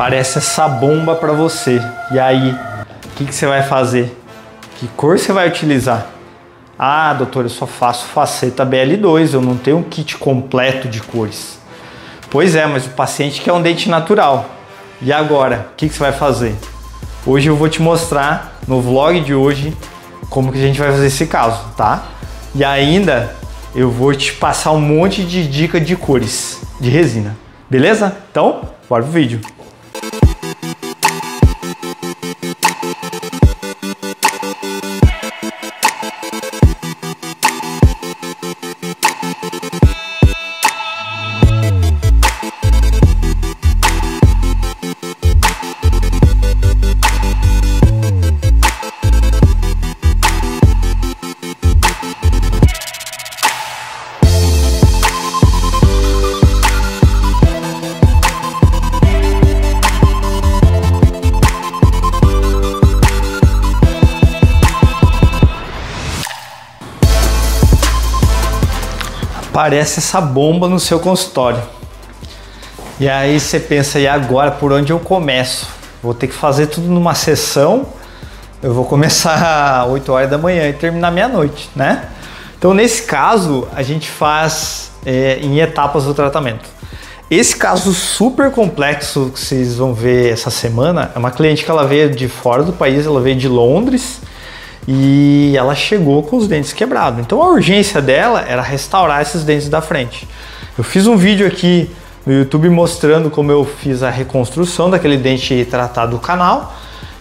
Parece essa bomba para você. E aí, o que, que você vai fazer? Que cor você vai utilizar? Ah, doutor, eu só faço faceta BL2, eu não tenho um kit completo de cores. Pois é, mas o paciente quer um dente natural. E agora, o que, que você vai fazer? Hoje eu vou te mostrar no vlog de hoje como que a gente vai fazer esse caso, tá? E ainda eu vou te passar um monte de dica de cores de resina, beleza? Então, bora pro vídeo. Parece essa bomba no seu consultório. E aí você pensa, e agora por onde eu começo? Vou ter que fazer tudo numa sessão. Eu vou começar às 8 horas da manhã e terminar meia-noite, né? Então, nesse caso, a gente faz é, em etapas do tratamento. Esse caso super complexo que vocês vão ver essa semana é uma cliente que ela veio de fora do país, ela veio de Londres e ela chegou com os dentes quebrados. Então a urgência dela era restaurar esses dentes da frente. Eu fiz um vídeo aqui no YouTube mostrando como eu fiz a reconstrução daquele dente tratado do canal.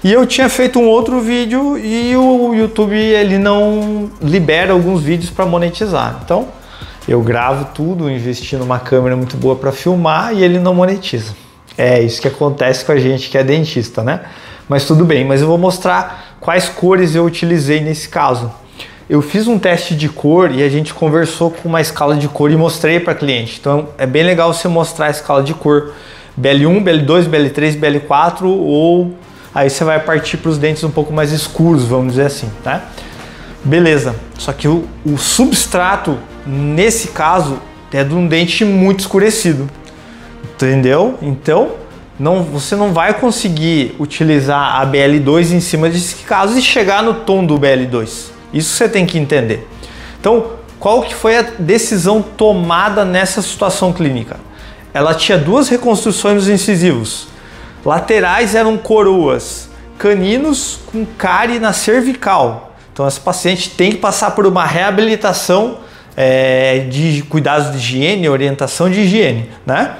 E eu tinha feito um outro vídeo e o YouTube ele não libera alguns vídeos para monetizar. Então eu gravo tudo, investi numa câmera muito boa para filmar e ele não monetiza. É isso que acontece com a gente que é dentista, né? Mas tudo bem, mas eu vou mostrar quais cores eu utilizei nesse caso. Eu fiz um teste de cor e a gente conversou com uma escala de cor e mostrei para cliente. Então é bem legal você mostrar a escala de cor BL1, BL2, BL3, BL4 ou aí você vai partir para os dentes um pouco mais escuros, vamos dizer assim, tá? Beleza. Só que o, o substrato nesse caso é de um dente muito escurecido, entendeu? Então não, você não vai conseguir utilizar a BL2 em cima desse caso e chegar no tom do BL2. Isso você tem que entender. Então, qual que foi a decisão tomada nessa situação clínica? Ela tinha duas reconstruções dos incisivos. Laterais eram coroas, caninos com cárie na cervical. Então, essa paciente tem que passar por uma reabilitação é, de cuidados de higiene, orientação de higiene, né?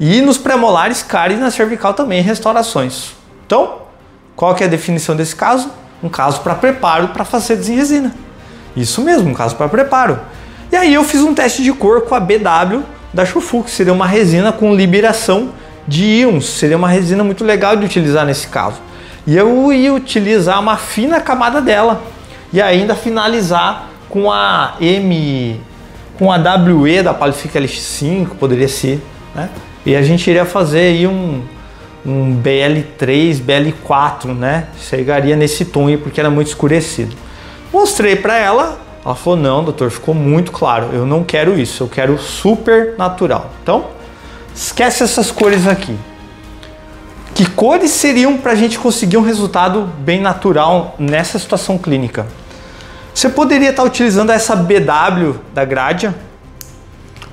E nos premolares, cárie na cervical também, restaurações. Então, qual que é a definição desse caso? Um caso para preparo para facetas em resina. Isso mesmo, um caso para preparo. E aí eu fiz um teste de cor com a BW da Chufu, que seria uma resina com liberação de íons. Seria uma resina muito legal de utilizar nesse caso. E eu ia utilizar uma fina camada dela e ainda finalizar com a M, com a WE da Palifica LX5, poderia ser, né? E a gente iria fazer aí um, um BL3, BL4, né? Chegaria nesse tom aí porque era muito escurecido. Mostrei para ela, ela falou: "Não, doutor, ficou muito claro. Eu não quero isso. Eu quero super natural". Então, esquece essas cores aqui. Que cores seriam para a gente conseguir um resultado bem natural nessa situação clínica? Você poderia estar utilizando essa BW da Gradia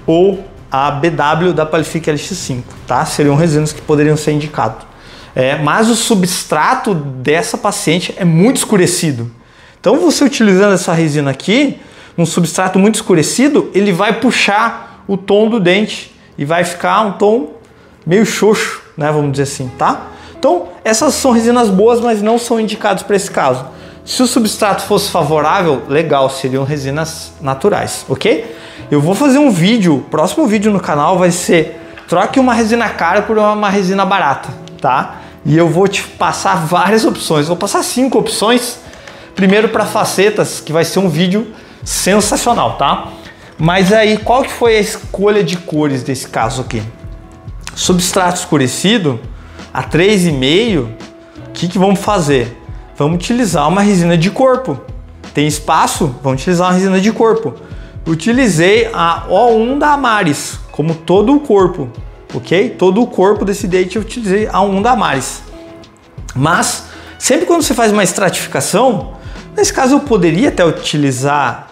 ou a BW da Palific LX5, tá? Seriam resinas que poderiam ser indicados. É, mas o substrato dessa paciente é muito escurecido. Então você utilizando essa resina aqui, um substrato muito escurecido, ele vai puxar o tom do dente e vai ficar um tom meio xoxo, né? Vamos dizer assim, tá? Então essas são resinas boas, mas não são indicadas para esse caso. Se o substrato fosse favorável, legal, seriam resinas naturais, ok? Eu vou fazer um vídeo, próximo vídeo no canal vai ser troque uma resina cara por uma resina barata, tá? E eu vou te passar várias opções, vou passar cinco opções. Primeiro para facetas, que vai ser um vídeo sensacional, tá? Mas aí, qual que foi a escolha de cores desse caso aqui? Substrato escurecido, a 3,5, o que, que vamos fazer? Vamos utilizar uma resina de corpo. Tem espaço? Vamos utilizar uma resina de corpo. Utilizei a O1 da Amaris, como todo o corpo, ok? Todo o corpo desse date eu utilizei a 1 da Maris. Mas, sempre quando você faz uma estratificação, nesse caso eu poderia até utilizar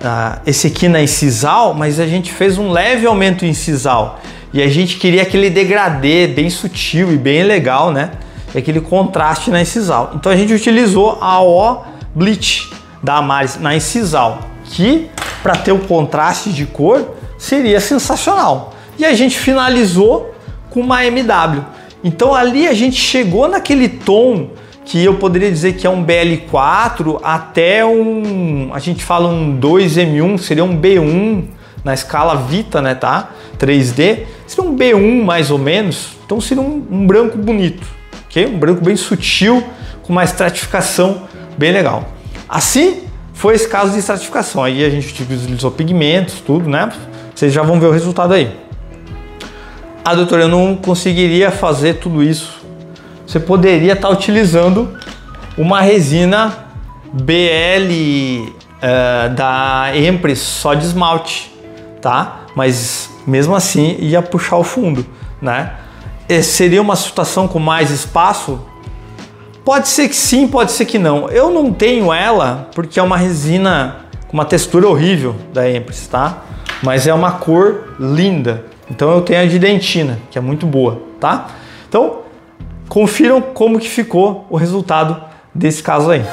uh, esse aqui na incisal, mas a gente fez um leve aumento incisal. E a gente queria aquele degradê bem sutil e bem legal, né? Aquele contraste na incisal. Então a gente utilizou a O Bleach da Amaris na incisal, que para ter o contraste de cor seria sensacional. E a gente finalizou com uma MW. Então ali a gente chegou naquele tom que eu poderia dizer que é um BL4 até um, a gente fala um 2M1, seria um B1 na escala Vita, né, tá? 3D, seria um B1 mais ou menos, então seria um, um branco bonito, ok? Um branco bem sutil, com uma estratificação bem legal. Assim, foi esse caso de estratificação, aí a gente utilizou pigmentos, tudo, né? Vocês já vão ver o resultado aí. Ah, doutor, eu não conseguiria fazer tudo isso. Você poderia estar utilizando uma resina BL uh, eh, da Empress só de esmalte tá? Mas mesmo assim ia puxar o fundo, né? E seria uma situação com mais espaço? Pode ser que sim, pode ser que não. Eu não tenho ela porque é uma resina com uma textura horrível da Empress, tá? Mas é uma cor linda. Então eu tenho a de dentina, que é muito boa, tá? Então, confiram como que ficou o resultado desse caso aí.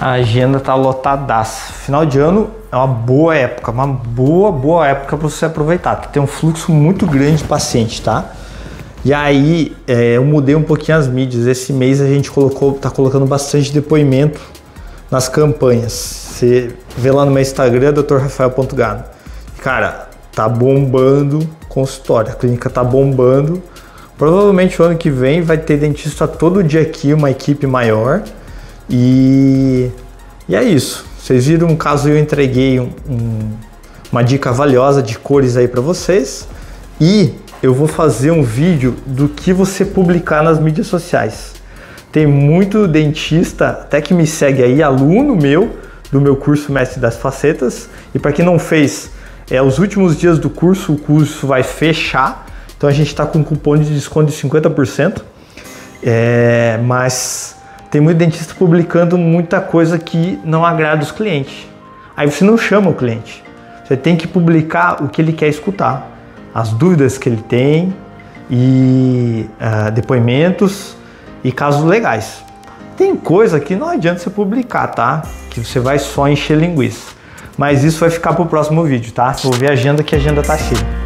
A agenda tá lotadaça. Final de ano é uma boa época, uma boa, boa época para você aproveitar. Tem um fluxo muito grande de paciente, tá? E aí é, eu mudei um pouquinho as mídias. Esse mês a gente colocou, tá colocando bastante depoimento nas campanhas. Você vê lá no meu Instagram, drrafael.gado. Cara, tá bombando consultório, a clínica tá bombando. Provavelmente o ano que vem vai ter dentista todo dia aqui, uma equipe maior. E, e é isso. Vocês viram um caso eu entreguei um, um, uma dica valiosa de cores aí para vocês e eu vou fazer um vídeo do que você publicar nas mídias sociais. Tem muito dentista, até que me segue aí, aluno meu do meu curso Mestre das Facetas. E para quem não fez, é os últimos dias do curso, o curso vai fechar. Então a gente está com um cupom de desconto de 50%. É, mas tem muito dentista publicando muita coisa que não agrada os clientes. Aí você não chama o cliente. Você tem que publicar o que ele quer escutar, as dúvidas que ele tem e uh, depoimentos e casos legais. Tem coisa que não adianta você publicar, tá? Que você vai só encher linguiça. Mas isso vai ficar para o próximo vídeo, tá? Vou ver a agenda que a agenda tá cheia.